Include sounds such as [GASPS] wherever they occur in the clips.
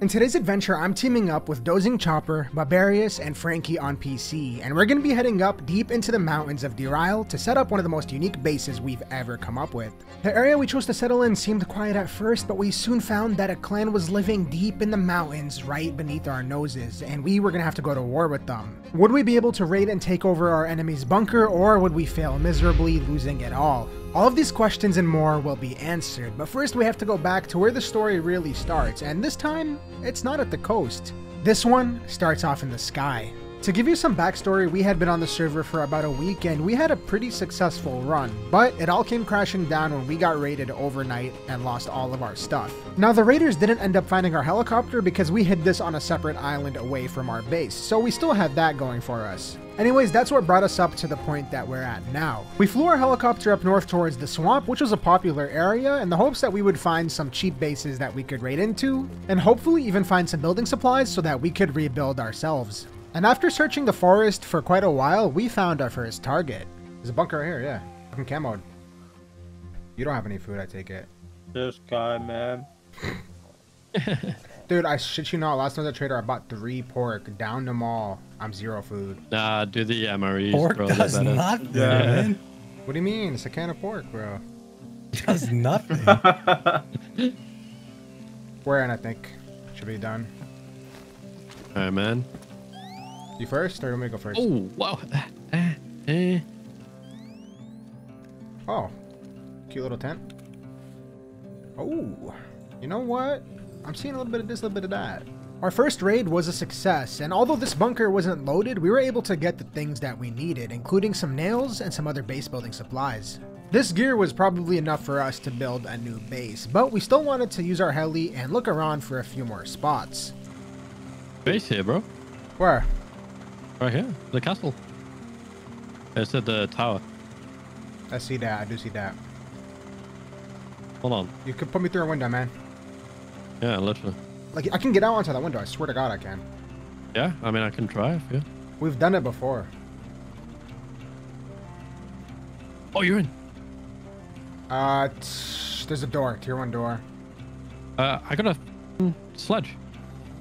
In today's adventure, I'm teaming up with Dozing Chopper, Babarius, and Frankie on PC, and we're going to be heading up deep into the mountains of Deer Isle to set up one of the most unique bases we've ever come up with. The area we chose to settle in seemed quiet at first, but we soon found that a clan was living deep in the mountains right beneath our noses, and we were going to have to go to war with them. Would we be able to raid and take over our enemy's bunker, or would we fail miserably, losing it all? All of these questions and more will be answered, but first we have to go back to where the story really starts, and this time, it's not at the coast. This one starts off in the sky. To give you some backstory, we had been on the server for about a week and we had a pretty successful run, but it all came crashing down when we got raided overnight and lost all of our stuff. Now the raiders didn't end up finding our helicopter because we hid this on a separate island away from our base, so we still had that going for us. Anyways, that's what brought us up to the point that we're at now. We flew our helicopter up north towards the swamp, which was a popular area, in the hopes that we would find some cheap bases that we could raid into, and hopefully even find some building supplies so that we could rebuild ourselves. And after searching the forest for quite a while, we found our first target. There's a bunker right here, yeah. Fucking camoed. You don't have any food, I take it. This guy, man. [LAUGHS] Dude, I shit you not, last time I was at Trader, I bought three pork down the mall. I'm zero food. Nah, do the MREs, Pork bro. they're does better. nothing, Yeah. man. What do you mean? It's a can of pork, bro. Does [LAUGHS] nothing. [LAUGHS] We're in, I think. Should be done. Alright, man. You first, or want me go first? Oh, wow. Oh, cute little tent. Oh, you know what? I'm seeing a little bit of this, a little bit of that. Our first raid was a success, and although this bunker wasn't loaded, we were able to get the things that we needed, including some nails and some other base building supplies. This gear was probably enough for us to build a new base, but we still wanted to use our heli and look around for a few more spots. Base here, bro. Where? Right here. The castle. It's at the tower. I see that, I do see that. Hold on. You could put me through a window, man. Yeah, literally. Like, I can get out onto that window, I swear to god I can. Yeah, I mean, I can try if you. We've done it before. Oh, you're in. Uh, there's a door, tier one door. Uh, I got a sledge.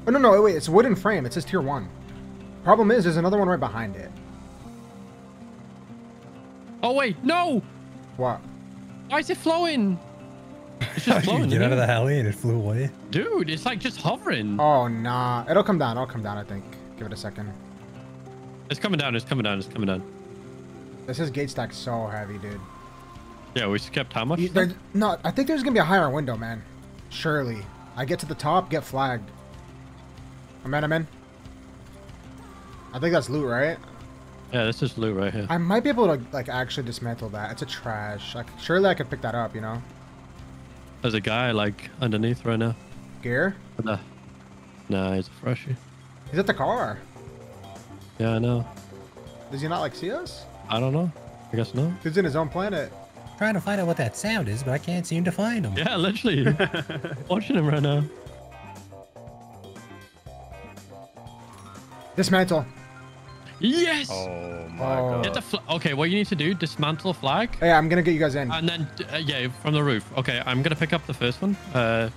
Oh, no, no, wait, it's a wooden frame. It says tier one. Problem is, there's another one right behind it. Oh, wait. No! What? Why is it flowing? It's just [LAUGHS] you flowing. get out of the it? heli and it flew away. Dude, it's like just hovering. Oh, nah. It'll come down. It'll come down, I think. Give it a second. It's coming down. It's coming down. It's coming down. This is gate stack so heavy, dude. Yeah, we skipped how much? There- no, I think there's gonna be a higher window, man. Surely. I get to the top, get flagged. I'm in, I'm in. I think that's loot, right? Yeah, this is loot right here. I might be able to, like, actually dismantle that. It's a trash. Like, surely I could pick that up, you know? There's a guy like underneath right now. Gear? But, uh, Nah, he's a freshie. He's at the car. Yeah, I know. Does he not, like, see us? I don't know. I guess not. He's in his own planet. Trying to find out what that sound is, but I can't seem to find him. Yeah, literally. [LAUGHS] Watching him right now. Dismantle. Yes! Oh my Oh. god. Get the fl- okay, what you need to do, dismantle flag, Hey, I'm gonna get you guys in. and then, uh, yeah, from the roof. Okay, I'm gonna pick up the first one. Uh,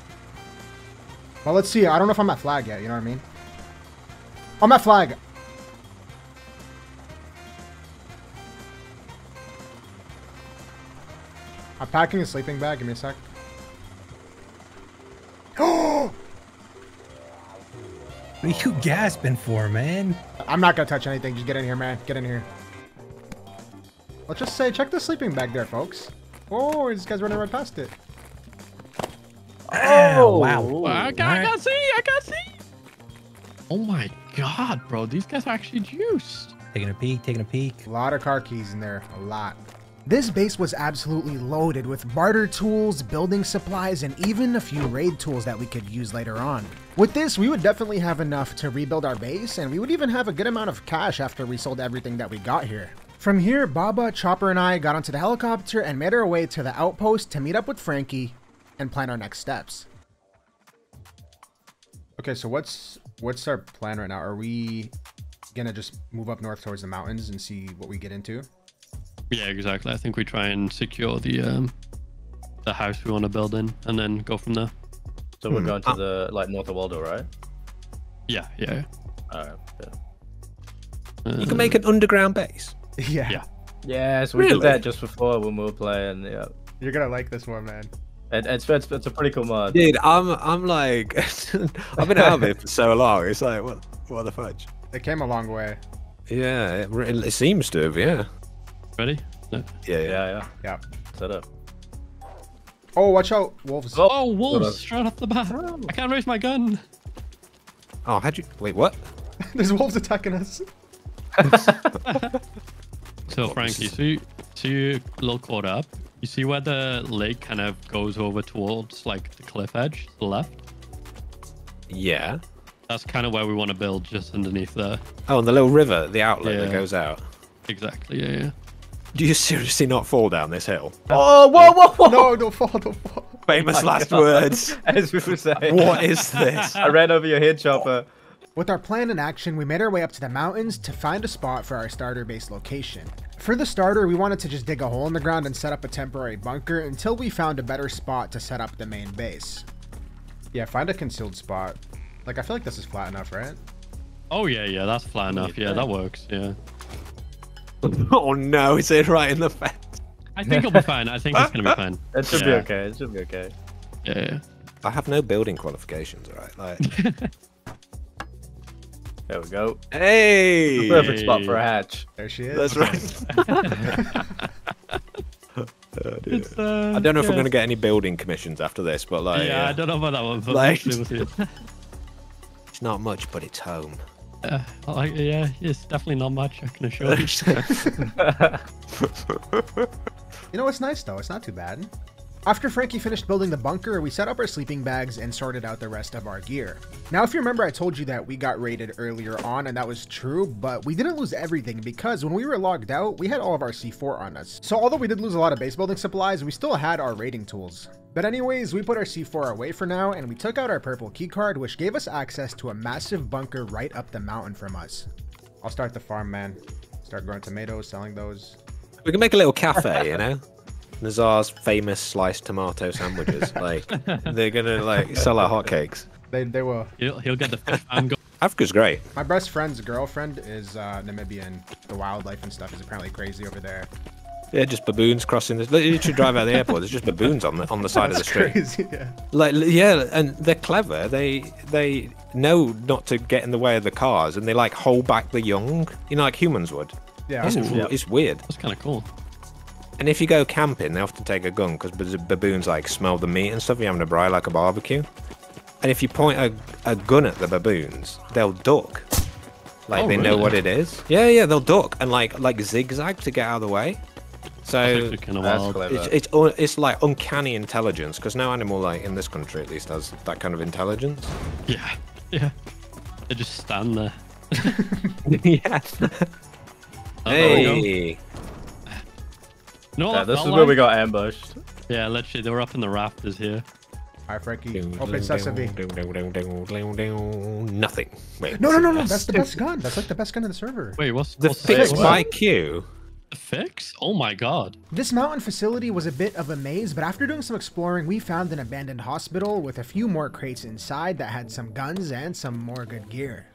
Well, let's see. I don't know if I'm at flag yet. You know what I mean? I'm at flag. I'm packing a sleeping bag. Give me a sec. What are you gasping for, man? I'm not gonna touch anything. Just get in here, man. Get in here. Let's just say, check the sleeping bag there, folks. Oh, this guy's running right past it. Oh, wow. well, I, can, I Alright. can't see, I can't see. Oh my god, bro, these guys are actually juiced. Taking a peek, taking a peek. A lot of car keys in there. A lot. This base was absolutely loaded with barter tools, building supplies, and even a few raid tools that we could use later on. With this, we would definitely have enough to rebuild our base, and we would even have a good amount of cash after we sold everything that we got here. From here, Baba, Chopper, and I got onto the helicopter and made our way to the outpost to meet up with Frankie and plan our next steps. Okay, so what's what's our plan right now? Are we gonna just move up north towards the mountains and see what we get into? Yeah, exactly. I think we try and secure the um, the house we want to build in, and then go from there. So we're Hmm. going to Ah. the like north of Waldo, right? Yeah, yeah. Alright. Uh, You can make an underground base. [LAUGHS] Yeah. Yeah. Yeah, so we Really? did that just before when we were playing. Yeah, You're gonna like this one, man. it, it's, it's it's a pretty cool mod. Dude, I'm I'm like [LAUGHS] I've been out of it for so long. It's like what what the fudge? It came a long way. Yeah, it, it seems to have. Yeah. Ready? No. Yeah. Yeah. Yeah, yeah. Yeah. Set up. Oh, watch out, wolves. Oh, Oh, wolves! on. Straight off the bat. Oh. I can't raise my gun. Oh, how'd you wait? What? [LAUGHS] There's wolves attacking us. [LAUGHS] So, Frankie, so you, so you look caught up. You see where the lake kind of goes over towards like the cliff edge, to the left. Yeah. That's kind of where we want to build, just underneath there. Oh, and the little river, the outlet that goes out. Exactly. Yeah, yeah. Do you seriously not fall down this hill? Oh, whoa, whoa, whoa! No, don't fall, don't fall. Famous my last God. words. [LAUGHS] As we were saying. What is this? I ran over your head, chopper. With our plan in action, we made our way up to the mountains to find a spot for our starter base location. For the starter, we wanted to just dig a hole in the ground and set up a temporary bunker until we found a better spot to set up the main base. Yeah, find a concealed spot. Like, I feel like this is flat enough, right? Oh yeah, yeah. That's flat enough. Yeah, that works. Yeah. [LAUGHS] oh no, is it right in the fence? I think it'll be fine. I think it's gonna be [LAUGHS] fine. It should be Yeah. okay. It should be okay. Yeah, yeah. I have no building qualifications, right? Like, [LAUGHS] There we go. hey, Perfect spot for a hatch. There she is. that's right. Oh, dear. It's, uh, I don't know if yeah. I'm going to get any building commissions after this, but like, yeah, uh, I don't know about that one, but Like- we'll see. it's not much, but it's home. Uh, like, yeah, it's definitely not much. I can assure you. [LAUGHS] [LAUGHS] You know, it's nice though. It's not too bad. After Frankie finished building the bunker, we set up our sleeping bags and sorted out the rest of our gear. Now, if you remember, I told you that we got raided earlier on, and that was true, but we didn't lose everything because when we were logged out, we had all of our C4 on us. So, although we did lose a lot of base building supplies, we still had our raiding tools. But, anyways, we put our C4 away for now, and we took out our purple keycard, which gave us access to a massive bunker right up the mountain from us. I'll start the farm, man. Start growing tomatoes, selling those. We can make a little cafe, you know. Nezar's famous sliced tomato sandwiches. [LAUGHS] Like, they're gonna like sell our hotcakes. They, they will. He'll, he'll get the fish. [LAUGHS] Africa's great. My best friend's girlfriend is uh, Namibian. The wildlife and stuff is apparently crazy over there. Yeah, just baboons crossing the. You should drive out of the airport. There's just baboons on the on the side of the That's street. crazy. Yeah. Like, yeah, and they're clever. They they know not to get in the way of the cars, and they like hold back the young. You know, like humans would. Yeah. It's, Ooh. it's weird. That's kind of cool. And if you go camping, they often take a gun because baboons like smell the meat and stuff. You're having a braai like a barbecue. And if you point a, a gun at the baboons, they'll duck. Like Oh, they know what it is. Yeah, yeah, they'll duck and like like zigzag to get out of the way. So actually kind of That's it's it's it's like uncanny intelligence because no animal like in this country at least has that kind of intelligence. Yeah, yeah. They just stand there. [LAUGHS] yeah. Oh, there we go. Hey. No, Yeah, this felt is where we got ambushed. Yeah, literally, they were up in the rafters here. All right, Frankie. Open Sesame. Nothing. Wait, No, no, no, no. That's the best gun. That's like the best gun in the server. Wait, what's The what's fix what? by Q. The fix? Oh my god. This mountain facility was a bit of a maze, but after doing some exploring, we found an abandoned hospital with a few more crates inside that had some guns and some more good gear.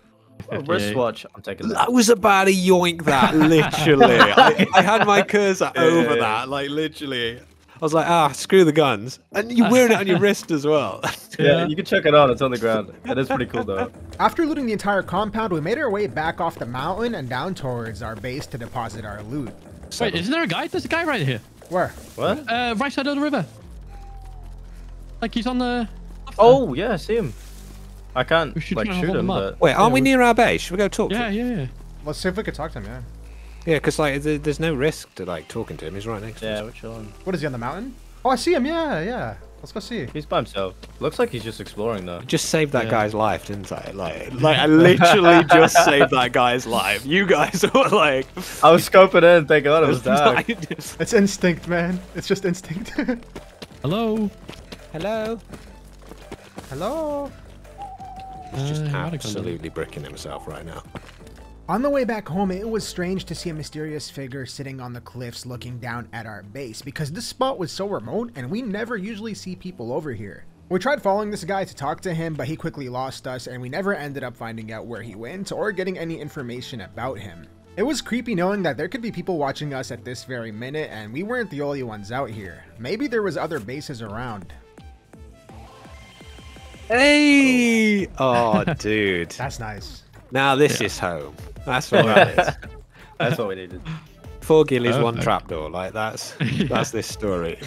58. wristwatch. I'm taking that. I was about to yoink that, [LAUGHS] literally. I, [LAUGHS] I had my cursor over that, like literally. I was like, ah, screw the guns. And you're wearing it on your wrist as well. [LAUGHS] Yeah, you can check it out. It's on the ground. It is pretty cool though. After looting the entire compound, we made our way back off the mountain and down towards our base to deposit our loot. Wait, isn't there a guy? There's a guy right here. Where? What? Uh, right side of the river. Like he's on the. Oh yeah, I see him. I can't We like shoot him, him but Wait, aren't Yeah, we we- near our base? Should we go talk Yeah, to him? yeah, yeah. Let's see if we could talk to him, yeah. Yeah, because like there- there's no risk to like talking to him. He's right next to yeah, us. we're chilling. What is he on the mountain? Oh, I see him. Yeah, yeah. Let's go see. He's by himself. Looks like he's just exploring though. Just saved that Yeah. guy's life, didn't I? Like, [LAUGHS] like I literally just saved that guy's life. You guys [LAUGHS] were like, I was scoping in, thinking, oh, it was [LAUGHS] dark. It's instinct, man. It's just instinct. Hello. Hello. Hello. He's just Uh, how'd it go down? absolutely bricking himself right now. On the way back home, it was strange to see a mysterious figure sitting on the cliffs looking down at our base because this spot was so remote and we never usually see people over here. We tried following this guy to talk to him, but he quickly lost us, and we never ended up finding out where he went or getting any information about him. It was creepy knowing that there could be people watching us at this very minute, and we weren't the only ones out here. Maybe there was other bases around. Hey! [LAUGHS] Oh, dude. That's nice. Now this is home. That's what that is. [LAUGHS] That's what we needed. Four gillies, one trapdoor. Like that's [LAUGHS] that's this story.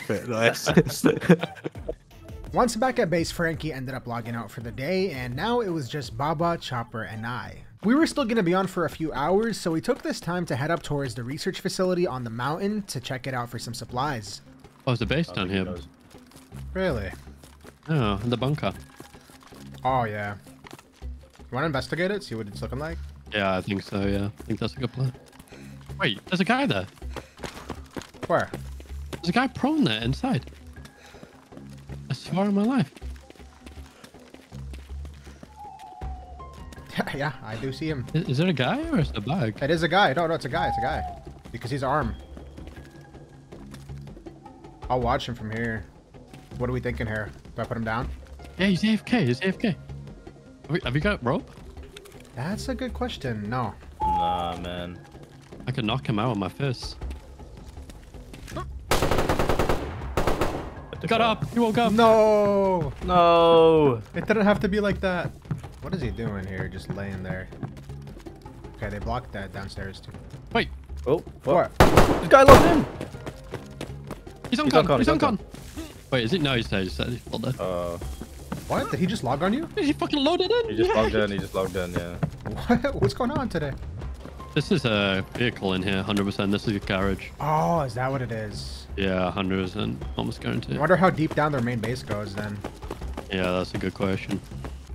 Once back at base, Frankie ended up logging out for the day, and now it was just Baba, Chopper, and I. We were still going to be on for a few hours, so we took this time to head up towards the research facility on the mountain to check it out for some supplies. Oh, there's a base Oh, down here. Really? Oh, in the bunker. Oh, yeah. You want to investigate it? See what it's looking like? Yeah, I think so. Yeah, I think that's a good plan. Wait, there's a guy there. Where? There's a guy prone there inside. I swear on my life. [LAUGHS] yeah, I do see him. Is, is there a guy or is it a bug? It is a guy. No, no, it's a guy. It's a guy. Because he's armed. I'll watch him from here. What are we thinking here? Do I put him down? Yeah, he's AFK. He's AFK. Have, we, have you got rope? That's a good question. No. Nah, man. I could knock him out with my fist. What Got fuck? up. He woke up. No! No. It didn't have to be like that. What is he doing here? Just laying there. Okay, they blocked that downstairs too. Wait, Oh, What? what? This guy locked in. he's on He's con. con, He's he's on on con. Wait, is it? No, he's dead. He's dead. He's still. Uh, What? Did he just log on you? Did he fucking loaded in. he just Yeah. logged in. He just logged in. Yeah. What? [LAUGHS] What's going on today? This is a vehicle in here, 100%. This is a garage. Oh, is that what it is? Yeah, 100%. Almost guaranteed. I wonder how deep down their main base goes then. Yeah, that's a good question.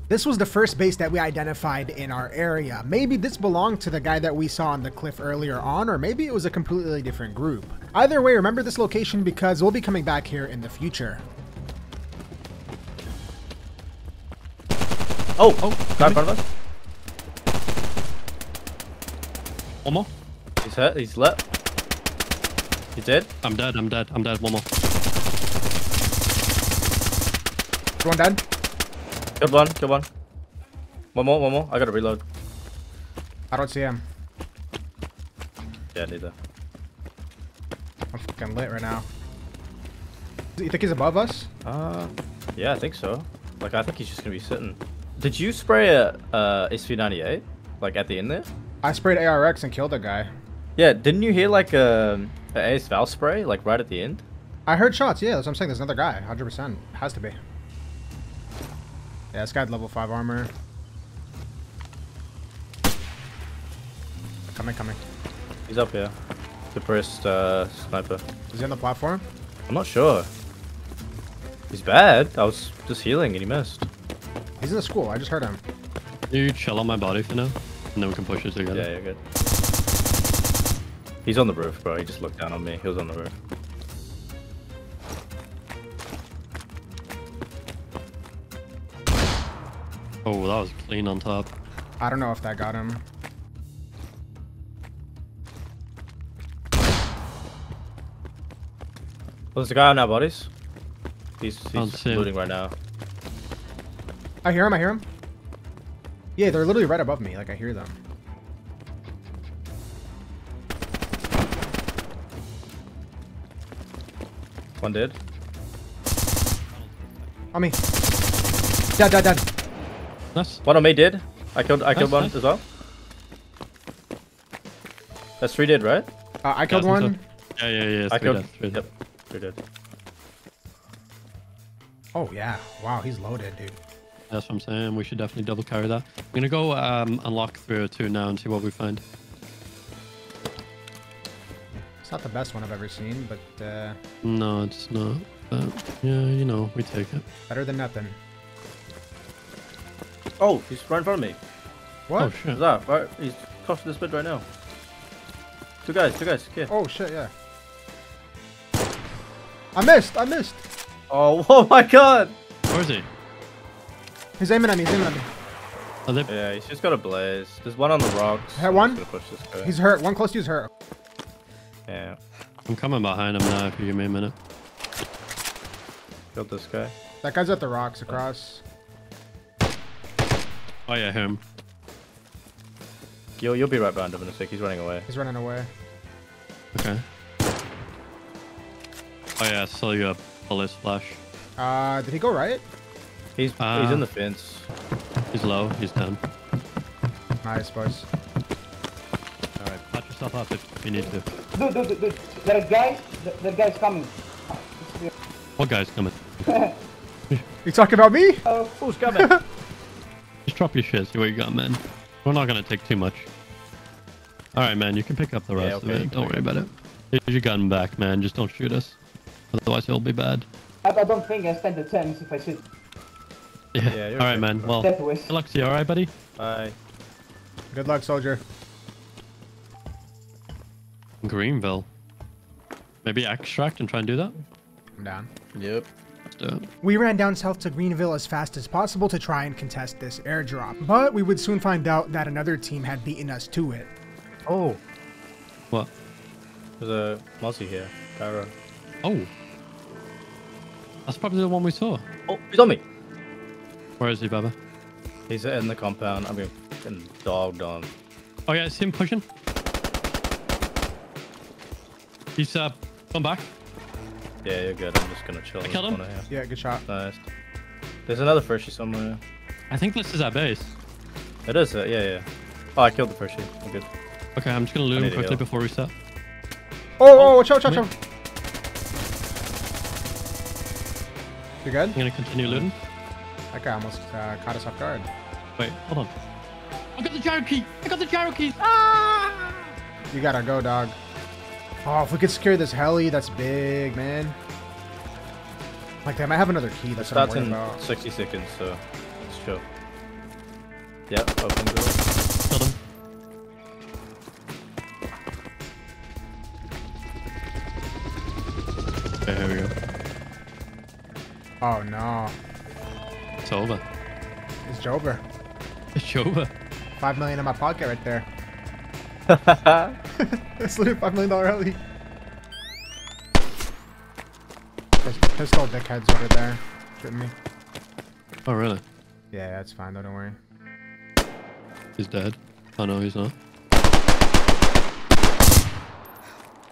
This was the first base that we identified in our area. Maybe this belonged to the guy that we saw on the cliff earlier on, or maybe it was a completely different group. Either way, remember this location because we'll be coming back here in the future. Oh, Oh, guy in front of us. One more. He's hit. He's lit. He's dead. I'm dead. I'm dead. I'm dead. One more. One dead? Good one. Good one. One more. One more. I gotta reload. I don't see him. Yeah, neither. I'm fucking lit right now. You think he's above us? Uh, yeah, I think so. Like, I think he's just gonna be sitting. Did you spray a uh, SV98? Like at the end there? I sprayed ARX and killed a guy. Yeah. Didn't you hear like um, a AS Val spray like right at the end? I heard shots, yeah, that's what I'm saying. There's another guy, 100%. Has to be. Yeah, this guy had level 5 armor. Coming, coming. He's up here. Depressed uh, sniper. Is he on the platform? I'm not sure. He's bad. I was just healing and he missed. He's in the school. I just heard him. You chill on my body for now, and then we can push it together. Yeah, you're good. He's on the roof, bro. He just looked down on me. He was on the roof. Oh, that was clean on top. I don't know if that got him. Oh, there's a guy on our bodies. He's, Can't he's see looting right now. I hear him, I hear him. Yeah, they're literally right above me. Like, I hear them. One dead. On me. Dead, dead, dead. Nice. One on me dead. I killed I killed one nice. as well. That's three dead, right? Uh, I killed Yeah, I think one. Yeah, yeah, yeah. I killed. dead, three dead. Yep, three dead. Oh, yeah. Wow, he's loaded, dude. That's what I'm saying. We should definitely double carry that. I'm gonna go um, unlock 302 now and see what we find. It's not the best one I've ever seen, but uh, No, it's not. But yeah, you know, we take it. better than nothing. Oh, he's right in front of me. What? Oh Oh, shit. Who's that? Right, he's crossing this bit right now. Two guys, two guys. Here. Oh, shit, yeah. I missed, I missed. Oh, [LAUGHS] oh my god. Where is he? He's aiming at me, he's aiming at me. Yeah, he's just got a blaze. There's one on the rocks. Hit one? just gonna push this guy. He's hurt. One close to you's hurt. Yeah. I'm coming behind him now if you give me a minute. Killed this guy. That guy's at the rocks across. Oh yeah, him. You'll, you'll be right behind him in a sec. He's running away. He's running away. Okay. Oh yeah, I saw you a bullet splash. Uh, did he go right? He's he's Uh, in the fence. He's low. He's down. Nice, boys. All right, patch yourself up if you need to. Dude, dude, dude, dude. There guys. There there guys coming. What guy's coming? [LAUGHS] You talking about me? Who's coming? [LAUGHS] Just drop your shit. See what you got, man. We're not gonna take too much. All right, man. You can pick up the rest okay, of it. Don't worry about it. Here's your gun back, man. Just don't shoot us. Otherwise, it'll be bad. I, I don't think I stand a chance if I shoot Yeah. Yeah, all right, man. Well, that good luck to you. All right, buddy. Bye. Good luck, soldier. Greenville. Maybe extract and try and do that. I'm down. Yep. Do it. We ran down south to Greenville as fast as possible to try and contest this airdrop, but we would soon find out that another team had beaten us to it. Oh, What? there's a Mozzie here. Gyro. Oh. That's probably the one we saw. Oh, he's on me. Where is he, Baba? He's in the compound. I'm getting fucking dogged on. Oh yeah, I see him pushing. He's uh, come back. Yeah, you're good. I'm just gonna chill. in killed him. corner here. Yeah, good shot. Nice. There's another freshie somewhere. I think this is our base. It is. Uh, yeah, yeah. Oh, I killed the freshie. I'm good. Okay, I'm just gonna loot him quickly heal. before we start. Oh, oh, watch out, watch out, Wait. watch out. You good? I'm gonna continue looting. That guy almost uh, caught us off guard. Wait, hold on. I got the gyro key. I got the gyro key. You gotta go, dog. Oh, if we could secure this heli, that's big, man. Like, they might have another key. That's what I'm Starts worried in about. 60 seconds, so let's chill. Yep, open door. Killed him. Okay, here we go. Oh, no. It's over. It's Jover. It's over. Five million in my pocket right there. [LAUGHS] [LAUGHS] That's literally five million dollar heli. There's pistol dickheads over there. Shooting me. Oh really? Yeah, that's fine though, don't worry. He's dead. Oh no, he's not.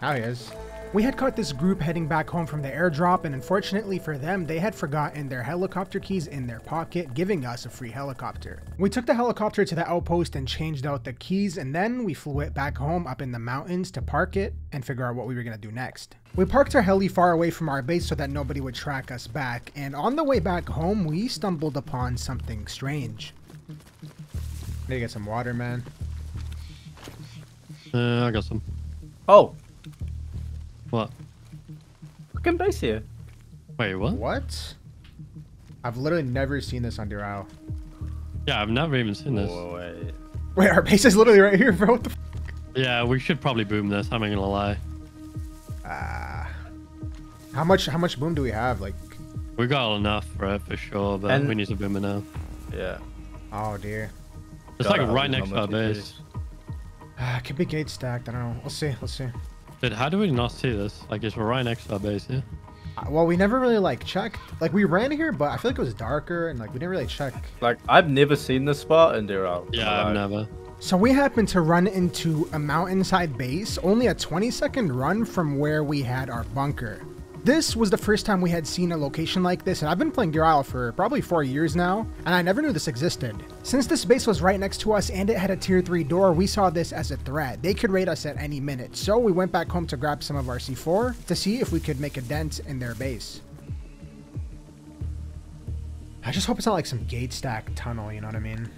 Now he is. We had caught this group heading back home from the airdrop, and unfortunately for them, they had forgotten their helicopter keys in their pocket, giving us a free helicopter. We took the helicopter to the outpost and changed out the keys, and then we flew it back home up in the mountains to park it and figure out what we were gonna do next. We parked our heli far away from our base so that nobody would track us back, and on the way back home, we stumbled upon something strange. Need to get some water, man. Uh, I got some. Oh, What? fucking base here. Wait, what? What? I've literally never seen this on Deer Isle. Yeah, I've never even seen this. Whoa, wait. Wait, our base is literally right here, bro. What the f- Yeah, we should probably boom this. I'm not gonna lie. Ah. How much how much boom do we have? Like We got enough for it for sure, but And- we need to boom it now. Yeah. oh dear. It's Gotta like right next to our numbers base. Ah, could be gate stacked. I don't know. We'll see. Let's see. Dude, how do we not see this? Like, it's right next to our base, yeah? Uh, well, we never really like checked. Like we ran here, but I feel like it was darker and like we didn't really check. Like I've never seen this spot in Deer Isle. Yeah, I've never. So we happened to run into a mountainside base, only a 20 second run from where we had our bunker. This was the first time we had seen a location like this, and I've been playing Deer Isle for probably four years now, and I never knew this existed. Since this base was right next to us and it had a tier 3 door, we saw this as a threat. They could raid us at any minute, so we went back home to grab some of our C4 to see if we could make a dent in their base. I just hope it's not like some gate stack tunnel, you know what I mean?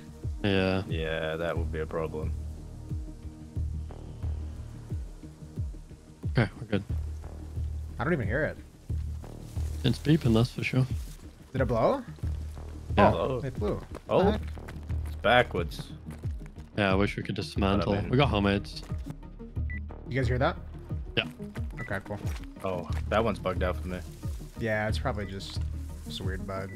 Yeah. Yeah, that would be a problem. Okay, we're good. I don't even hear it. It's beeping, that's for sure. Did it blow? Yeah. Oh, it blew. Oh. heck? It's backwards. Yeah, I wish we could dismantle. mean- We got homemades. You guys hear that? Yeah. Okay, cool. Oh, that one's bugged out for me. Yeah, it's probably just, just a weird bug.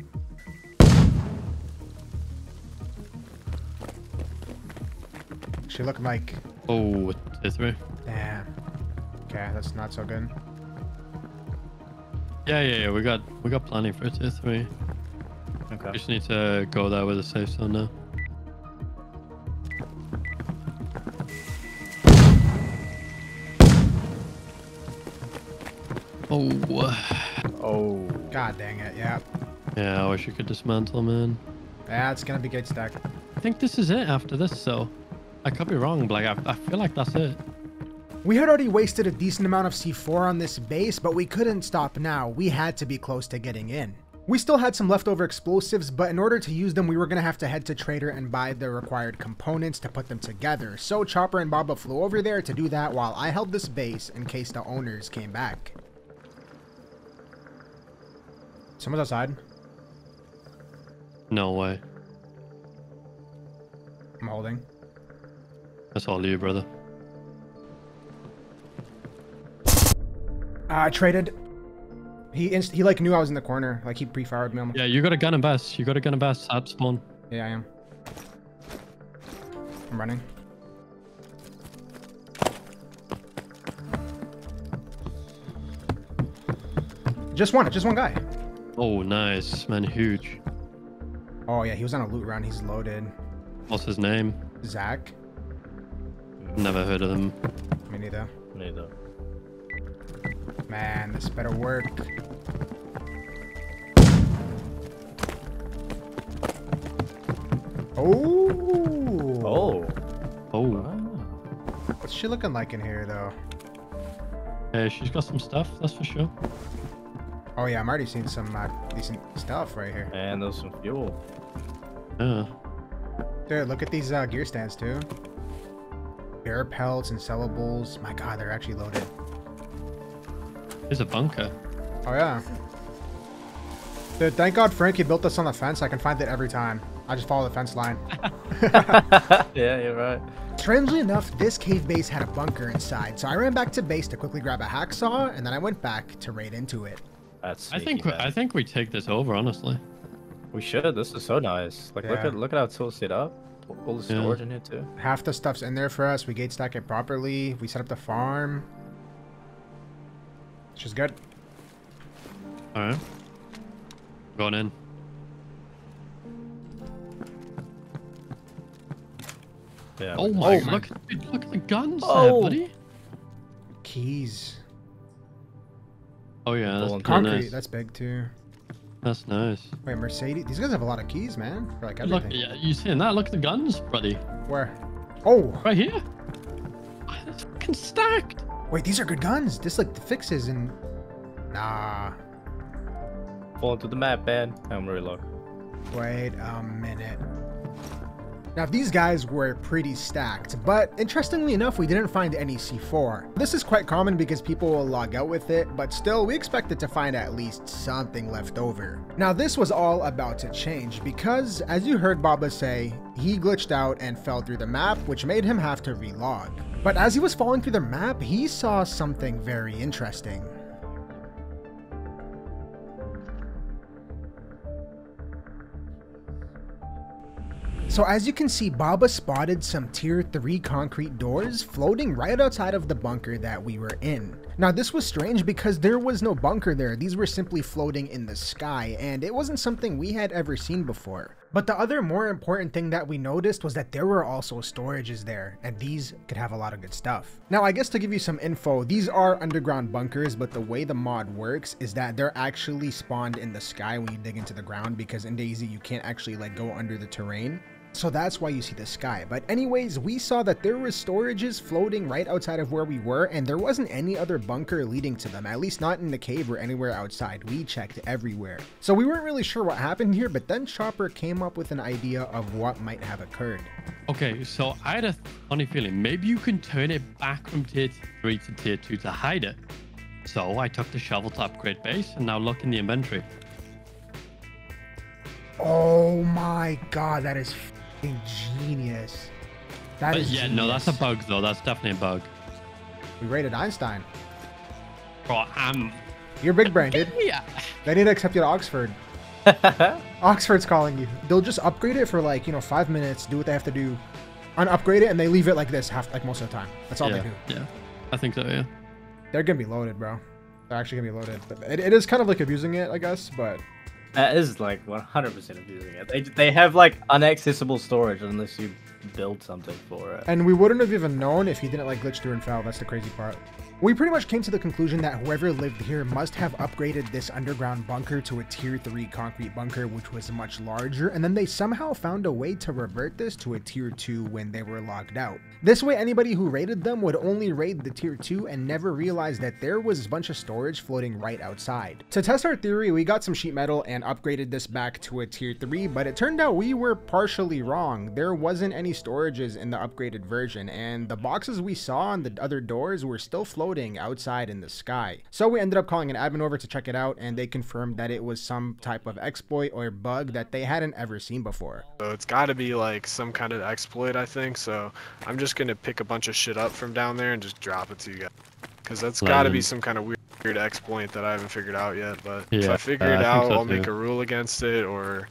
She looking like, Oh, it's through. damn. Okay, that's not so good. Yeah, yeah, yeah. We got we got plenty for tier three. Okay. We Just need to go there with a safe zone now. Oh, Oh. God dang it. Yeah. yeah. I wish you could dismantle, man. Yeah, it's gonna be good stack. I think this is it after this, so I could be wrong, but like I, I feel like that's it. We had already wasted a decent amount of C4 on this base, but we couldn't stop now. We had to be close to getting in. We still had some leftover explosives, but in order to use them, we were going to have to head to Trader and buy the required components to put them together. So Chopper and Baba flew over there to do that while I held this base in case the owners came back. Someone's outside. No way. I'm holding. That's all you, brother. Uh, I traded. He inst- he like knew I was in the corner. Like he pre-fired me. Yeah, you got a gun and best. You got a gun and best at spawn. Yeah, I am. I'm running. Just one, just one guy. Oh, nice, man. Huge. Oh yeah, he was on a loot run. He's loaded. What's his name? Zach. Never heard of him. Me neither. Neither. Man, this better work. Oh. Oh. Oh, What's she looking like in here though? yeah, she's got some stuff. That's for sure. Oh yeah, I'm already seeing some uh, decent stuff right here. And there's some fuel. Yeah. Dude, look at these uh, gear stands too. Bear pelts and sellables. My god, they're actually loaded. There's a bunker. Oh yeah. Dude, thank God Frankie built this on the fence. I can find it every time. I just follow the fence line. [LAUGHS] [LAUGHS] yeah, you're right. Strangely enough, this cave base had a bunker inside, so I ran back to base to quickly grab a hacksaw, and then I went back to raid into it. That's. I think we, I think we take this over, honestly. we should. This is so nice. Like, look at look at how it's all set up. All the Yeah. storage in here too. Half the stuff's in there for us. We gate stack it properly. We set up the farm. Which is good. All right. Going in. Yeah. Oh my! Oh my- look, dude, look at the guns Oh. there, buddy. Keys. Oh yeah, that's Concrete, nice. that's big too. That's nice. Wait, Mercedes? These guys have a lot of keys, man. For like Look, everything. yeah, you seeing that? Look at the guns, buddy. Where? Oh, Right here. That's fucking stacked. Wait, these are good guns. This like the fixes and. Nah. Falling to the map, man. I'm really low. Wait a minute. Now, these guys were pretty stacked, but interestingly enough, we didn't find any C4. This is quite common because people will log out with it, but still, we expected to find at least something left over. Now, this was all about to change because, as you heard Baba say, he glitched out and fell through the map, which made him have to relog. But as he was falling through the map, he saw something very interesting. So as you can see, Baba spotted some tier 3 concrete doors floating right outside of the bunker that we were in. Now this was strange because there was no bunker there, these were simply floating in the sky and it wasn't something we had ever seen before. But the other more important thing that we noticed was that there were also storages there and these could have a lot of good stuff. Now I guess to give you some info, these are underground bunkers but the way the mod works is that they're actually spawned in the sky when you dig into the ground because in DayZ you can't actually like go under the terrain. So that's why you see the sky. But anyways, we saw that there was storages floating right outside of where we were and there wasn't any other bunker leading to them, at least not in the cave or anywhere outside. We checked everywhere. So we weren't really sure what happened here, but then Chopper came up with an idea of what might have occurred. Okay, so I had a funny feeling. Maybe you can turn it back from tier 3 to tier 2 to hide it. So I took the shovel to upgrade base and now look in the inventory. Oh my god, that is genius. That But is yeah, no, that's a bug though. That's definitely a bug. We rated Einstein. Bro, I'm. You're big brain, dude. Yeah. They need to accept you to Oxford. [LAUGHS] Oxford's calling you. They'll just upgrade it for like, you know, five minutes, do what they have to do, unupgrade it, and they leave it like this half like most of the time. That's all yeah, they do. yeah. I think so, yeah. They're gonna be loaded, bro. They're actually gonna be loaded. But it, it is kind of like abusing it, I guess. But That is like 100% abusing it. They, they have like inaccessible storage unless you build something for it. and we wouldn't have even known if he didn't like glitch through and fell. That's the crazy part. We pretty much came to the conclusion that whoever lived here must have upgraded this underground bunker to a tier 3 concrete bunker, which was much larger, and then they somehow found a way to revert this to a tier 2 when they were logged out. This way, anybody who raided them would only raid the tier 2 and never realize that there was a bunch of storage floating right outside. To test our theory, we got some sheet metal and upgraded this back to a tier 3, but it turned out we were partially wrong. There wasn't any storages in the upgraded version, and the boxes we saw on the other doors were still floating outside in the sky. So we ended up calling an admin over to check it out, and they confirmed that it was some type of exploit or bug that they hadn't ever seen before. So it's got to be like some kind of exploit, I think. So I'm just gonna pick a bunch of shit up from down there and just drop it to you guys, because that's got to be some kind of weird, weird exploit that I haven't figured out yet. But if I figure uh, it out, so I'll make a rule against it, or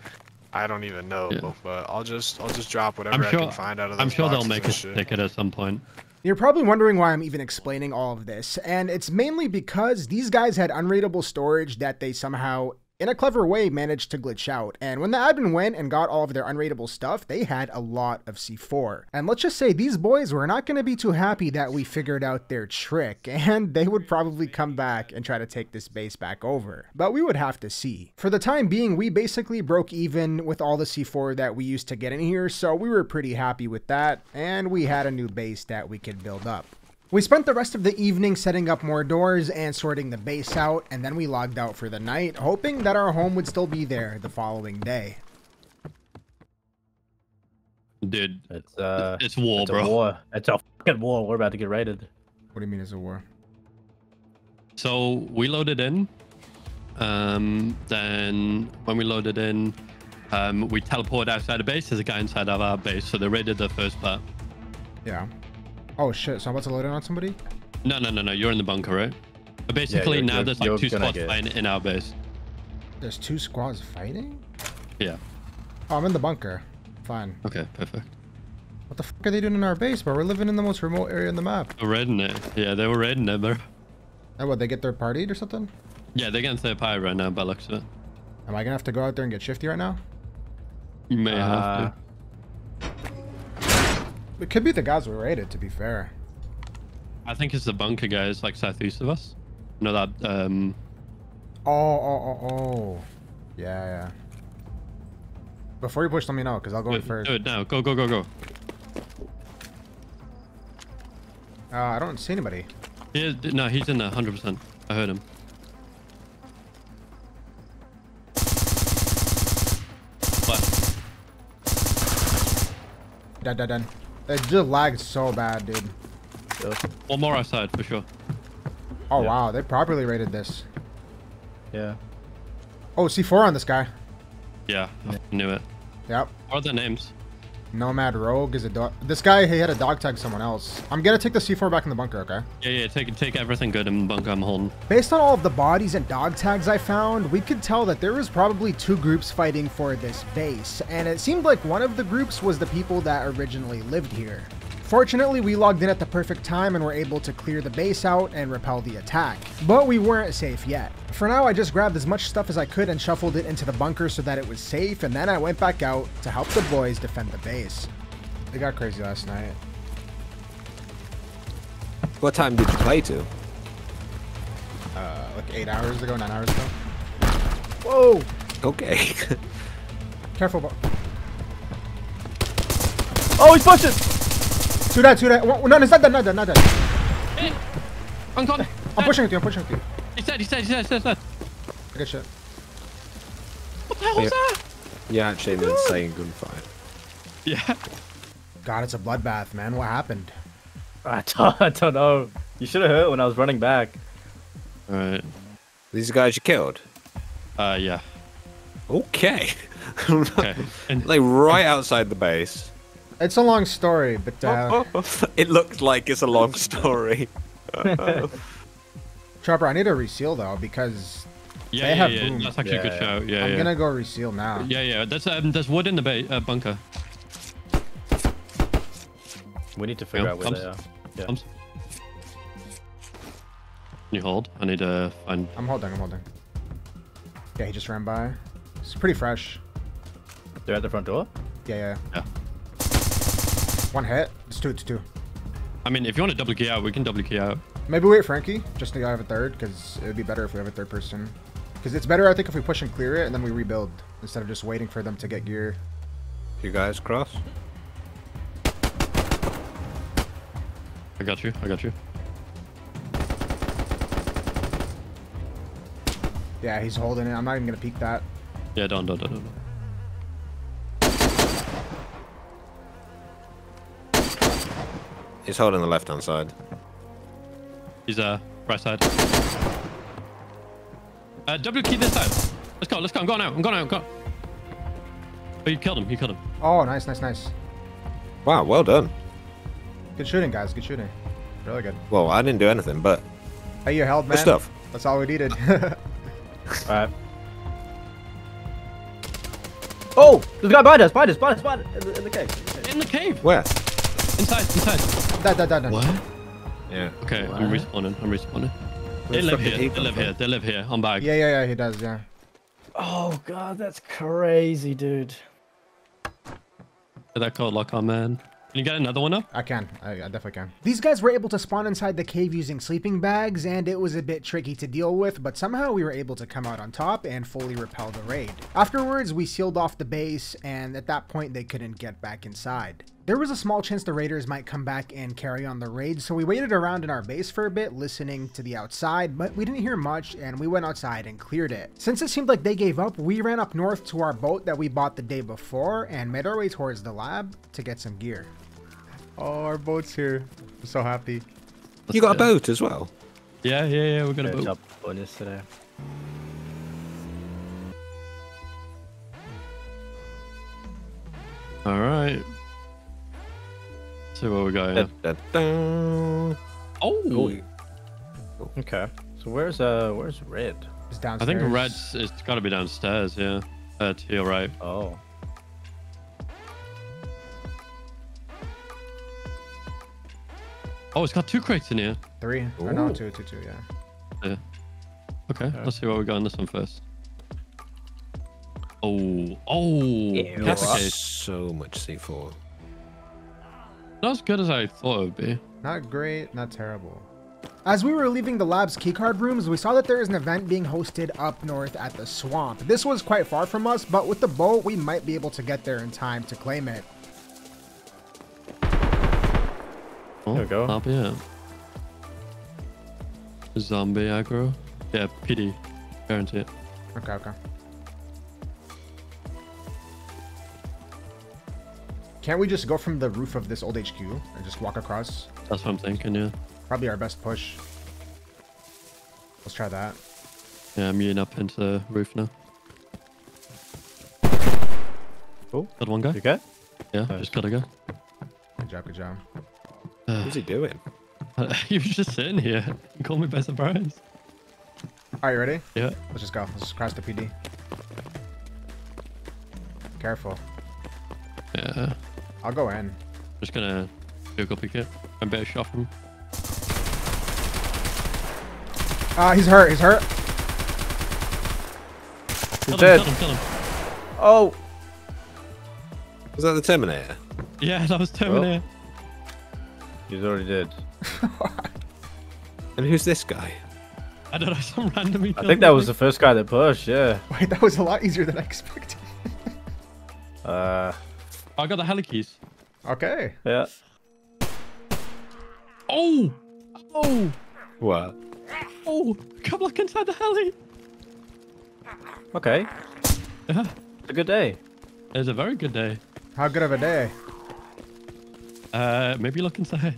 I don't even know. Yeah. But I'll just I'll just drop whatever I'm I sure. can find out of those I'm sure they'll make a shit. ticket at some point. You're probably wondering why I'm even explaining all of this, and it's mainly because these guys had unreadable storage that they somehow, in a clever way, managed to glitch out. And when the admin went and got all of their unrateable stuff, they had a lot of C4. And let's just say these boys were not going to be too happy that we figured out their trick, [LAUGHS] and they would probably come back and try to take this base back over. But we would have to see. For the time being, we basically broke even with all the C4 that we used to get in here, so we were pretty happy with that, and we had a new base that we could build up. We spent the rest of the evening setting up more doors and sorting the base out, and then we logged out for the night, hoping that our home would still be there the following day. Dude, It's uh, it's war, it's bro. a war. It's a fucking war. We're about to get raided. What do you mean it's a war? So we loaded in. Um, then when we loaded in, um, we teleported outside the base. There's a guy inside of our base, so they raided the first part. Yeah. Oh shit, so I'm about to load in on somebody? No, no, no, no. You're in the bunker, right? But basically, you're- now you're- there's like two gonna get- fighting in our base. There's two squads fighting? Yeah. Oh, I'm in the bunker. Fine. Okay, perfect. What the fuck are they doing in our base, bro? We're living in the most remote area in the map. We're raiding it. Yeah, they were raiding it, bro. Oh, what, they get their partied or something? Yeah, they're getting third party right now, by looks of it. Am I gonna have to go out there and get shifty right now? You may Uh, have It could be the guys we raided, to be fair. I think it's the bunker guys, like southeast of us. You know that, um, Oh, oh, oh, oh. Yeah, yeah. Before you push, let me know, because I'll go in do first. do it now. Go, go, go, go. Uh, I don't see anybody. He is, no, he's in there, 100%. I heard him. What? Done, done, done. It just lagged so bad, dude. One more outside, for sure. Oh, Yeah. wow. They properly rated this. yeah. Oh, C4 on this guy. Yeah, I knew it. Yep. What are their names? Nomad Rogue is a dog. This guy, he had a dog tag someone else. I'm gonna take the C4 back in the bunker, okay? Yeah, yeah, take take everything good in the bunker I'm holding. Based on all of the bodies and dog tags I found, we could tell that there was probably two groups fighting for this base, and it seemed like one of the groups was the people that originally lived here. Fortunately, we logged in at the perfect time and were able to clear the base out and repel the attack. But we weren't safe yet. For now, I just grabbed as much stuff as I could and shuffled it into the bunker so that it was safe, and then I went back out to help the boys defend the base. They got crazy last night. What time did you play to? Uh, like eight hours ago, nine hours ago. Whoa! Okay. [LAUGHS] Careful, bo- Oh, he's pushing! Two dead, two dead. One- No, it's not dead, not dead, not dead. Hey! Uncon! I'm pushing with you, I'm pushing with you. He's dead, he's dead, he's dead, he's dead, he's dead. Good shit. What the hell was Yeah. that? yeah, actually, an insane gunfight. Yeah. God, it's a bloodbath, man. What happened? I don't, I don't know. You should have heard when I was running back. Alright. These guys you killed? Uh, yeah. Okay. [LAUGHS] Okay. And like right outside the base. It's a long story, but uh, [LAUGHS] it looks like it's a long story. [LAUGHS] Chopper, I need to reseal though because yeah, they yeah, have yeah. boom. That's actually a good Yeah. shout. Yeah, I'm yeah. gonna go reseal now. Yeah, yeah. That's um, there's wood in the ba- uh, bunker. We need to figure Yeah, out where comes- they are. Yeah. Comes. you hold? I need to find. I'm holding, I'm holding. Yeah, he just ran by. It's pretty fresh. They're at the front door. Yeah, yeah. Yeah. One hit. It's two, it's two. I mean, if you want to double key out, we can double key out. Maybe wait Frankie, just to have a third, because it would be better if we have a third person. Because it's better, I think, if we push and clear it, and then we rebuild, instead of just waiting for them to get gear. You guys cross? I got you. I got you. Yeah, he's holding it. I'm not even going to peek that. Yeah, don't, don't, don't, don't. He's holding the left hand side. He's uh right side. Uh, W key this side. Let's go. Let's go. I'm going out. I'm going out. I'm going. Oh, you killed him. You killed him. Oh, nice, nice, nice. Wow, well done. Good shooting, guys. Good shooting. Really good. Well, I didn't do anything, but Hey, you held, man. good stuff. That's all we needed. [LAUGHS] Alright. Oh! There's a guy behind us, behind us, behind us, behind us, in the, in the cave. In the cave. Where? Inside. Inside. that, that, that, that. What? Yeah. Okay, I'm What? respawning. I'm respawning. They the live fuck did here. They live here. They live here. I'm back. Yeah, yeah, yeah, he does, yeah. Oh god, that's crazy, dude. That code lock on man. Can you get another one up? I can. I, I definitely can. These guys were able to spawn inside the cave using sleeping bags, and it was a bit tricky to deal with, but somehow we were able to come out on top and fully repel the raid. Afterwards, we sealed off the base, and at that point, they couldn't get back inside. There was a small chance the raiders might come back and carry on the raid, so we waited around in our base for a bit, listening to the outside, but we didn't hear much, and we went outside and cleared it. Since it seemed like they gave up, we ran up north to our boat that we bought the day before, and made our way towards the lab to get some gear. Oh, our boat's here. I'm so happy. You got a Yeah. boat as well? Yeah, yeah, yeah. We're gonna Good boot. job on this today. All right. See what we got here. Da, da, da. Oh, Okay. So where's uh where's red? It's downstairs. I think red's it's got to be downstairs. Yeah, uh, to your right. Oh. Oh, it's got two crates in here. Three. Or no, two, two, two, yeah. Yeah. Okay, let's see what we got on this one first. Oh, oh, Ew. that's That's so much C4. Not as good as I thought it would be. Not great, not terrible. As we were leaving the lab's keycard rooms, we saw that there is an event being hosted up north at the swamp. This was quite far from us, but with the boat, we might be able to get there in time to claim it. Oh, There we go. Up, yeah. Zombie aggro. Yeah, PD. Guarantee it. Okay, okay. Can't we just go from the roof of this old HQ and just walk across? That's what I'm thinking. Yeah. Probably our best push. Let's try that. Yeah, I'm eating up into the roof now. Cool. Got one guy. You okay? Yeah, Nice. just gotta go. Good job, good job. [SIGHS] What's he doing? you [LAUGHS] were just sitting here. You caught me by surprise. Are you ready? Yeah. Let's just go. Let's just cross the PD. Careful. Yeah. I'll go in. Just gonna do a go pick it. I better shot him. Ah, he's hurt. He's hurt. Kill him, dead. kill him, kill him. Oh! Was that the Terminator? Yeah, that was Terminator. He's already dead. [LAUGHS] And who's this guy? I don't know, [LAUGHS] some randomly I think that was the first guy that pushed, yeah. Wait, that was a lot easier than I expected. Uh, I got the heli keys. Okay. yeah. Oh! Oh! What? Oh! Come look inside the heli! Okay. Yeah. It's a good day. It's a very good day. How good of a day? Uh, maybe look inside.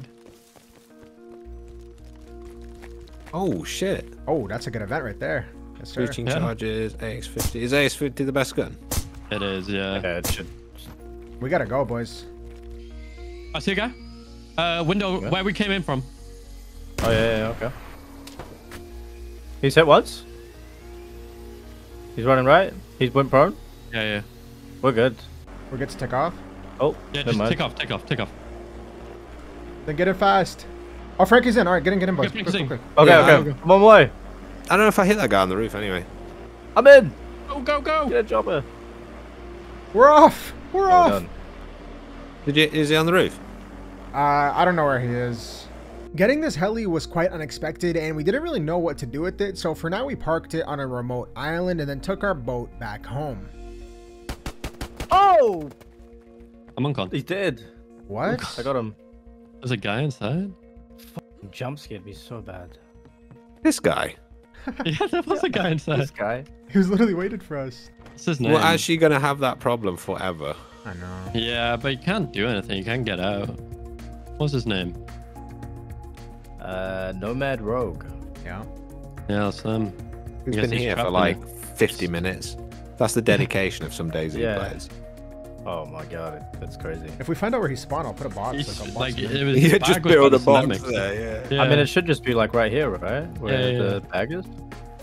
Oh shit! Oh, that's a good event right there. Yes, sir. Breaching Yeah. charges, AX50. Is AX50 the best gun? It is, yeah. Okay, it should. We gotta go, boys. I see a guy. Uh, window Yeah. where we came in from. Oh, yeah, yeah, okay. He's hit once. He's running right. He's went prone. Yeah, yeah. We're good. We're good to take off. Oh, Yeah, just mind. take off, take off, take off. Then get it fast. Oh, Frankie's in. All right, get in, get in, boys. Okay, Quick, quick, quick. Okay, Yeah, okay. I'm on my way. I don't know if I hit that guy on the roof anyway. I'm in. Go, go, go! Get a chopper. We're off. We're Oh, off. done. Did you? Is he on the roof? Uh, I don't know where he is. Getting this heli was quite unexpected and we didn't really know what to do with it, so for now we parked it on a remote island and then took our boat back home. Oh, I'm on con. he's dead. What? [LAUGHS] I got him. There's a guy inside. He jump scared me so bad. This guy. [LAUGHS] [LAUGHS] Yeah, there was a guy inside. This guy. He was literally waiting for us. What's his name? We're actually gonna have that problem forever. I know. Yeah, but you can't do anything. You can't get out. What's his name? Uh, Nomad Rogue. Yeah. Yeah, that's him. He's Guess been he's here for in like 50 minutes. That's the dedication of some DayZ Yeah. players. Oh my god, that's crazy. If we find out where he spawned, I'll put a box. He's like a box like, it it. was [LAUGHS] Yeah, just build a the box there, yeah. I mean, it should just be like right here, right? Where Yeah, yeah, the bag is.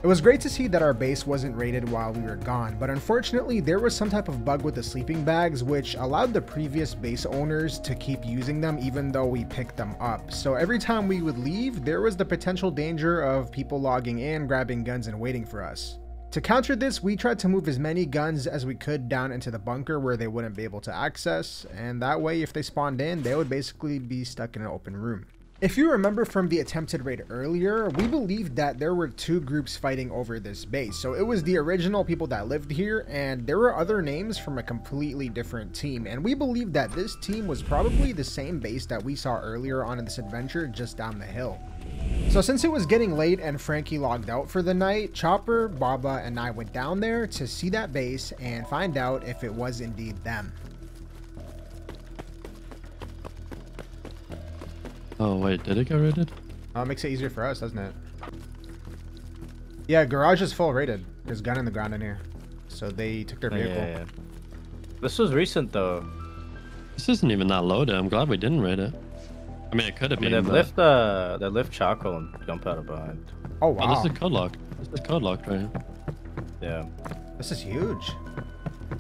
It was great to see that our base wasn't raided while we were gone, but unfortunately, there was some type of bug with the sleeping bags which allowed the previous base owners to keep using them even though we picked them up. So every time we would leave, there was the potential danger of people logging in, grabbing guns, and waiting for us. To counter this, we tried to move as many guns as we could down into the bunker where they wouldn't be able to access, and that way, if they spawned in, they would basically be stuck in an open room. If you remember from the attempted raid earlier, we believed that there were two groups fighting over this base. So it was the original people that lived here, and there were other names from a completely different team. And we believed that this team was probably the same base that we saw earlier on in this adventure just down the hill. So since it was getting late and Frankie logged out for the night, Chopper, Baba, and I went down there to see that base and find out if it was indeed them. Oh wait, did it get raided? Oh, it makes it easier for us, doesn't it? Yeah, garage is full rated. There's gun in the ground in here. So they took their Yeah, vehicle. yeah, yeah. This was recent though. This isn't even that loaded. I'm glad we didn't raid it. I mean, it could have I mean, been. they but- left uh, they left charcoal and gunpowder behind. Oh Oh, wow, this is code locked. This is code locked right here. Yeah. this is huge.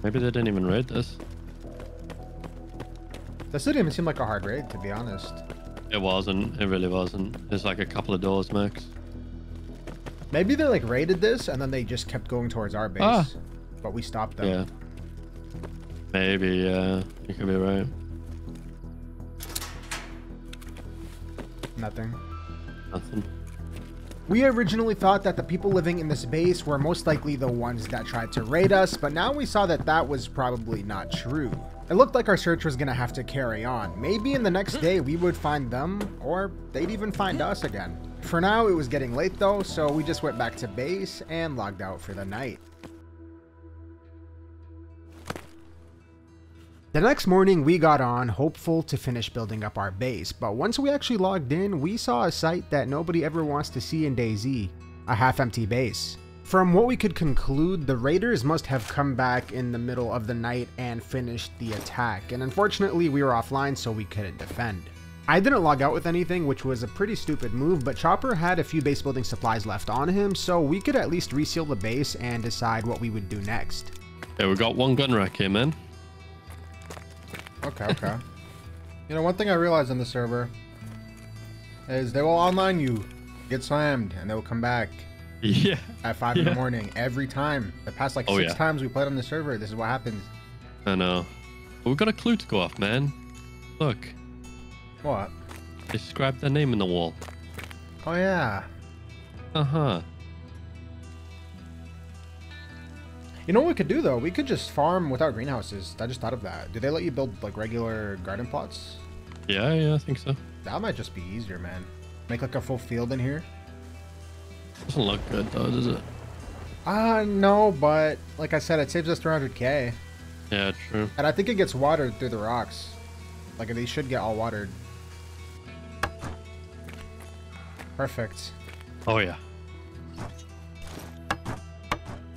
Maybe they didn't even raid this. This didn't even seem like a hard raid, to be honest. It wasn't. It really wasn't. It's like a couple of doors max. Maybe they like raided this and then they just kept going towards our base, Ah. but we stopped them. Yeah. Maybe. Yeah. You could be right. Nothing. Nothing. We originally thought that the people living in this base were most likely the ones that tried to raid us, but now we saw that that was probably not true. It looked like our search was gonna have to carry on. Maybe in the next [GASPS] day we would find them, or they'd even find us again. For now, it was getting late though, so we just went back to base and logged out for the night. The next morning, we got on, hopeful to finish building up our base, but once we actually logged in, we saw a sight that nobody ever wants to see in DayZ a half empty base. From what we could conclude, the raiders must have come back in the middle of the night and finished the attack, and unfortunately, we were offline, so we couldn't defend. I didn't log out with anything, which was a pretty stupid move, but Chopper had a few base building supplies left on him, so we could at least reseal the base and decide what we would do next. Yeah, we got one gun rack here, man. Okay, okay. you know, one thing I realized on the server is they will online you, get slammed, and they will come back Yeah. [LAUGHS] at 5 in the morning every time. The past like Oh, six yeah. times we played on the server, this is what happens. I know. But we've got a clue to go off, man. Look. What? They scribed their name in the wall. Oh, yeah. Uh huh. You know what we could do though? We could just farm without greenhouses. I just thought of that. Do they let you build like regular garden plots? Yeah, yeah, I think so. That might just be easier, man. Make like a full field in here. Doesn't look good though, does it? Ah, no, but like I said, it saves us 300k. Yeah, true. And I think it gets watered through the rocks. Like they should get all watered. Perfect. Oh yeah.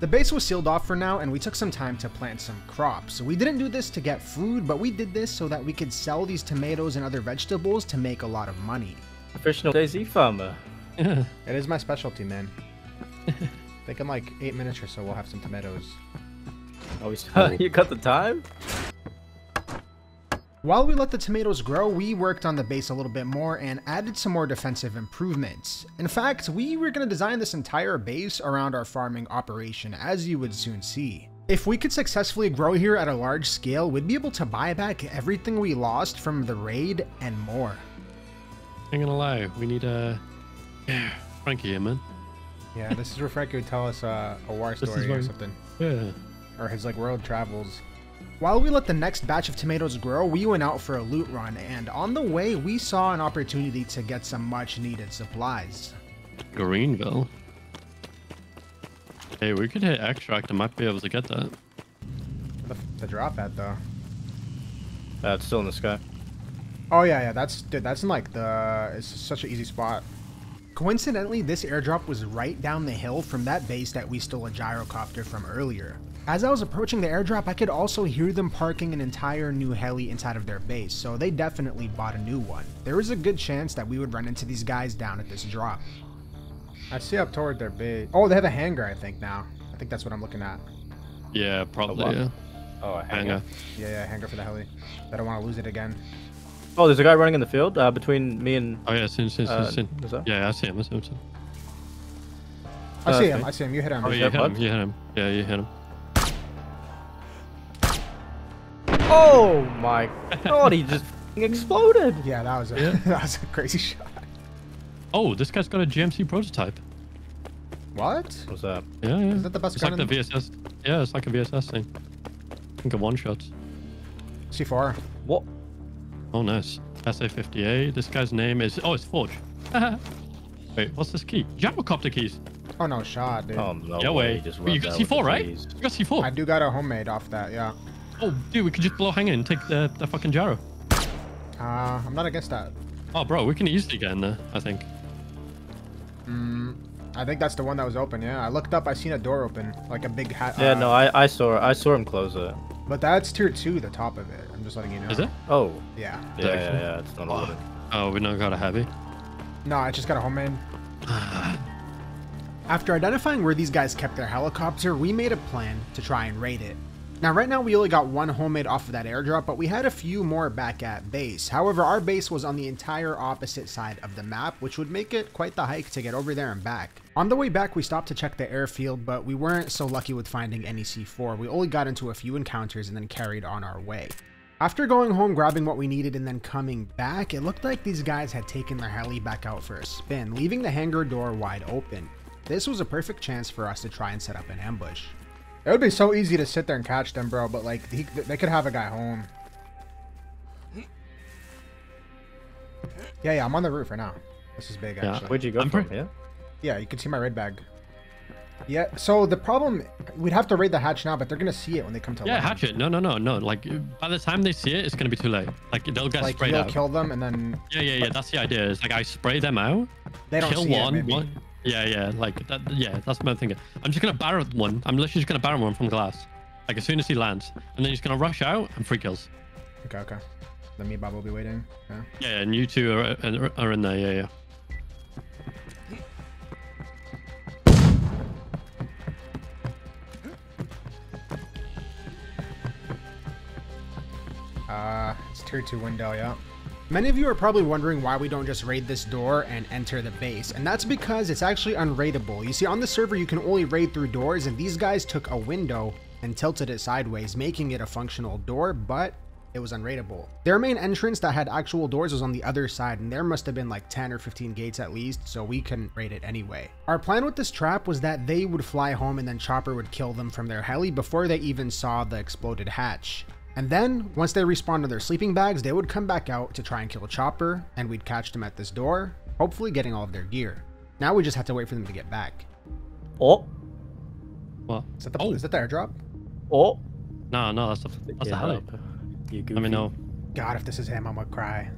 The base was sealed off for now, and we took some time to plant some crops. We didn't do this to get food, but we did this so that we could sell these tomatoes and other vegetables to make a lot of money. Professional DayZ farmer. Yeah. [LAUGHS] It is my specialty, man. I [LAUGHS] think in like eight minutes or so, we'll have some tomatoes. Oh, we you cut the time? While we let the tomatoes grow, we worked on the base a little bit more and added some more defensive improvements. In fact, we were going to design this entire base around our farming operation, as you would soon see. If we could successfully grow here at a large scale, we'd be able to buy back everything we lost from the raid and more. Ain't gonna lie, we need a [SIGHS] Frankie here, man. Yeah, this is where Frankie would tell us uh, a war This is story or something. Yeah. or his like world travels. While we let the next batch of tomatoes grow, we went out for a loot run, and on the way, we saw an opportunity to get some much needed supplies. Greenville. Hey, we could hit extract. I might be able to get that. The, the drop at though. Uh, still in the sky. Oh yeah, yeah, that's dude, that's in like the it's such an easy spot. Coincidentally, this airdrop was right down the hill from that base that we stole a gyrocopter from earlier. As I was approaching the airdrop, I could also hear them parking an entire new heli inside of their base, so they definitely bought a new one. There was a good chance that we would run into these guys down at this drop. I see up toward their base. Oh, they have a hangar, I think now. I think that's what I'm looking at. Yeah, probably. Oh, yeah. Oh, a Hang hangar. on. Yeah, yeah, hangar for the heli. I don't want to lose it again. Oh, there's a guy running in the field uh, between me and. Oh yeah, sin, sin, sin, Uh, sin. is Yeah, I see him. I see him. I see him. I Uh, see him. I see him. You hit him. Oh, you that hit him. You hit him. Yeah, you hit him. Oh my god, he just [LAUGHS] exploded. Yeah, that was a Yeah. [LAUGHS] that was a crazy [LAUGHS] shot. Oh, this guy's got a GMC prototype. What? What's that? Yeah, yeah. Is that the best It's gun like the in- VSS. Yeah, it's like a VSS thing. I think a one shot. C4. What? Oh, nice. SA-50A. This guy's name is. Oh, it's Forge. [LAUGHS] Wait, what's this key? Gyrocopter keys. Oh no, shot, dude. Oh no yeah, way. way. Just Wait, you got out with the C4, right? keys. You got C4. I do got a homemade off that, yeah. Oh, dude, we could just blow hang in and take the, the fucking gyro. Uh, I'm not against that. Oh, bro, we can easily get in there, I think. Mm, I think that's the one that was open, yeah. I looked up, I seen a door open, like a big hat. Yeah, uh, no, I, I saw I saw him close it. But that's tier 2, the top of it. I'm just letting you know. Is it? Oh, Yeah. yeah, yeah, yeah. It's not a Wow. wooden. Oh, we not got a heavy. No, I just got a homemade. [SIGHS] After identifying where these guys kept their helicopter, we made a plan to try and raid it. Now, right now we only got one homemade off of that airdrop, but we had a few more back at base. However, our base was on the entire opposite side of the map, which would make it quite the hike to get over there and back. On the way back, we stopped to check the airfield, but we weren't so lucky with finding any C4. We only got into a few encounters and then carried on our way. After going home, grabbing what we needed, and then coming back, it looked like these guys had taken their heli back out for a spin, leaving the hangar door wide open. This was a perfect chance for us to try and set up an ambush. It would be so easy to sit there and catch them, bro, but like, he, they could have a guy home. Yeah, yeah, I'm on the roof right now. This is big, Yeah, actually. Where'd you go I'm from? Yeah. Yeah, you can see my red bag. Yeah, so the problem, we'd have to raid the hatch now, but they're gonna see it when they come to Yeah, land. hatch it. No, no, no, no. Like, by the time they see it, it's going to be too late. Like, they'll get Like, sprayed you'll out. kill them, and then Yeah, yeah, yeah. That's the idea. It's like I spray them out, they don't kill see one, it, maybe. one. Yeah, yeah. Like, that, yeah, that's my thinking. I'm just going to barrel one. I'm literally just going to barrel one from glass. Like, as soon as he lands. And then he's going to rush out and free kills. Okay, okay. Then me and Bob will be waiting. Yeah. Yeah, and you two are, are, are in there. Yeah, yeah. Uh, it's tier 2 window, yeah. Many of you are probably wondering why we don't just raid this door and enter the base, and that's because it's actually unraidable. You see, on the server you can only raid through doors, and these guys took a window and tilted it sideways, making it a functional door, but it was unraidable. Their main entrance that had actual doors was on the other side, and there must have been like 10 or 15 gates at least, so we couldn't raid it anyway. Our plan with this trap was that they would fly home and then Chopper would kill them from their heli before they even saw the exploded hatch. And then, once they respawned to their sleeping bags, they would come back out to try and kill Chopper, and we'd catch them at this door, hopefully getting all of their gear. Now we just have to wait for them to get back. Oh, What? Is that the, Oh. is that the airdrop? oh. No, no, that's the, that's Yeah, heli. up. You Let me goofy. know. God, if this is him, I'm gonna cry.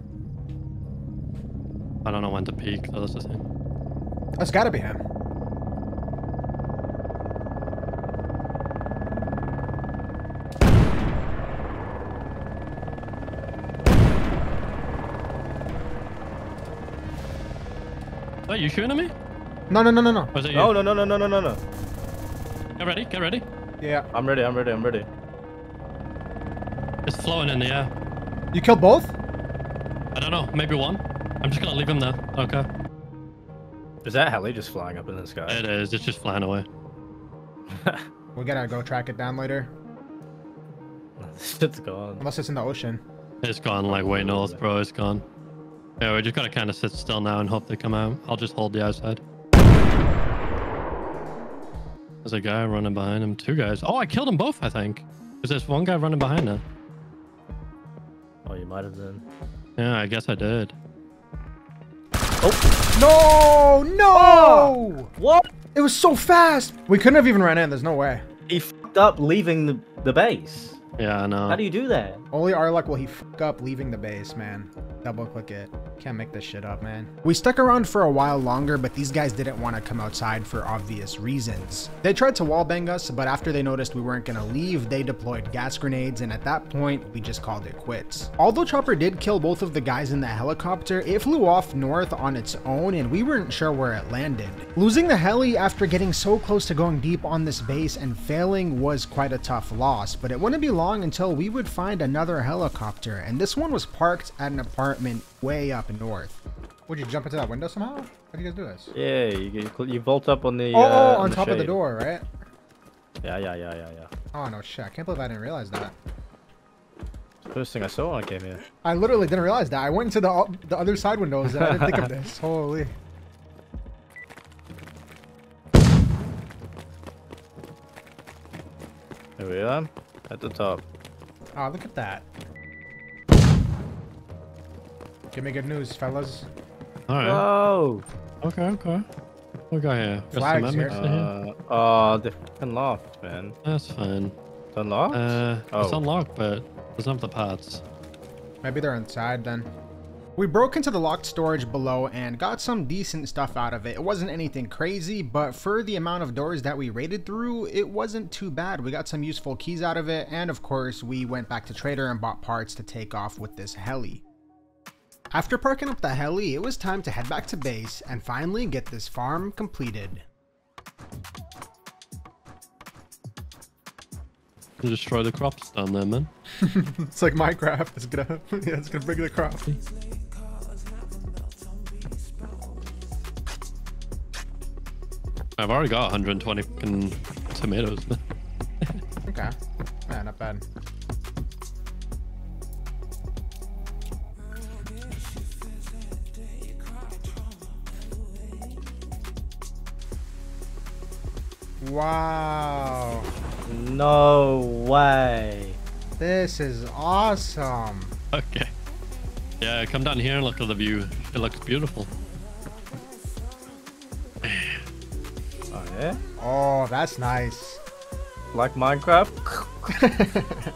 I don't know when to peek, though, that's the thing. That's gotta be him. You shooting at me? No, no, no, no, no. Or is it you? No, no, no, no, no, no, no, no. Get ready, get ready. Yeah. I'm ready. I'm ready. I'm ready. It's floating in the air. You killed both? I don't know. Maybe one. I'm just gonna leave him there. Okay. Is that heli just flying up in the sky? It is. It's just flying away. [LAUGHS] We gotta go track it down later. [LAUGHS] Shit's gone. Unless it's in the ocean. It's gone like way north, bro. It's gone. Yeah, we just gotta kind of sit still now and hope they come out. I'll just hold the outside. There's a guy running behind him. Two guys. Oh, I killed them both, I think. Because there's one guy running behind him. Oh, you might have been. Yeah, I guess I did. Oh. No, no! What? It was so fast. We couldn't have even ran in. There's no way. He fucked up leaving the, the base. Yeah, I know. How do you do that? Only our luck will he fuck up leaving the base, man. Double click it. Can't make this shit up, man. We stuck around for a while longer, but these guys didn't want to come outside for obvious reasons. They tried to wallbang us, but after they noticed we weren't gonna leave, they deployed gas grenades, and at that point, we just called it quits. Although Chopper did kill both of the guys in the helicopter, it flew off north on its own, and we weren't sure where it landed. Losing the heli after getting so close to going deep on this base and failing was quite a tough loss, but it wouldn't be long until we would find another helicopter, and this one was parked at an apartment way up north. Would you jump into that window somehow? How do you guys do this? Yeah, you, you, you vault up on the. Oh, uh, on the top of the door, right? Yeah, yeah, yeah, yeah, yeah. Oh no, shit! I can't believe I didn't realize that. First thing I saw when I came here. I literally didn't realize that. I went into the the other side windows and I didn't think of [LAUGHS] this. Holy. Here we are, at the top. Oh, look at that. Give me good news, fellas. All right. Whoa! Okay, okay. What we got here? Flags here. mimics in here? Uh, oh, they're fucking locked, man. That's fine. It's unlocked? Uh, it's Oh. unlocked, but doesn't the parts. Maybe they're inside then. We broke into the locked storage below and got some decent stuff out of it. It wasn't anything crazy, but for the amount of doors that we raided through, it wasn't too bad. We got some useful keys out of it, and of course, we went back to Trader and bought parts to take off with this heli. After parking up the heli, it was time to head back to base and finally get this farm completed. You destroy the crops down there, man. [LAUGHS] It's like Minecraft. It's gonna, [LAUGHS] yeah, it's gonna bring the crop. I've already got 120 tomatoes. Okay. Yeah, not bad. Wow. No way. This is awesome. okay. Yeah, come down here and look at the view. It looks beautiful. Oh, yeah? Oh, that's nice. Like Minecraft? [LAUGHS]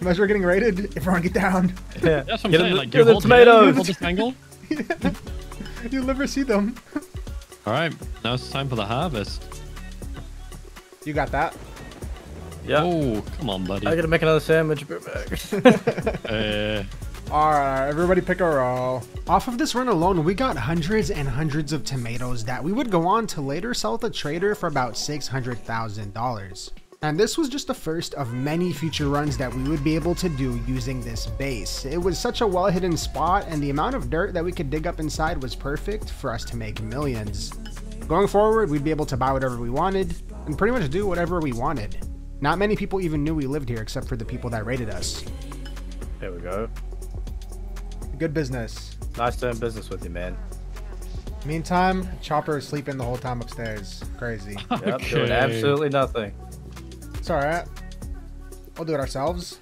Unless we're getting raided, everyone get down. Yeah. That's what I'm Get saying. the, Like, get you the hold the tomatoes. hold this angle. [LAUGHS] You'll never see them. All right, now it's time for the harvest. You got that? yeah. Oh, come on, buddy. I gotta make another sandwich. Be. [LAUGHS] [LAUGHS] Uh, Alright, everybody pick a row. Off of this run alone, we got hundreds and hundreds of tomatoes that we would go on to later sell to Trader for about $600,000. And this was just the first of many future runs that we would be able to do using this base. It was such a well hidden spot and the amount of dirt that we could dig up inside was perfect for us to make millions. Going forward, we'd be able to buy whatever we wanted and pretty much do whatever we wanted. Not many people even knew we lived here except for the people that raided us. there we go. Good business. Nice doing business with you, man. Meantime, Chopper is sleeping the whole time upstairs. Crazy. Yep, doing absolutely nothing. It's alright. We'll do it ourselves.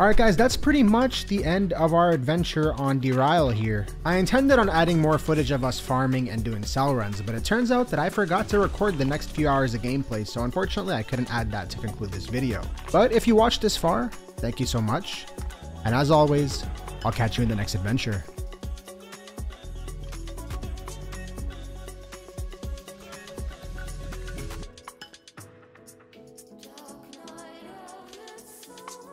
Alright guys, that's pretty much the end of our adventure on Deer Isle here. I intended on adding more footage of us farming and doing cell runs, but it turns out that I forgot to record the next few hours of gameplay, so unfortunately I couldn't add that to conclude this video. But if you watched this far, thank you so much. And as always, I'll catch you in the next adventure.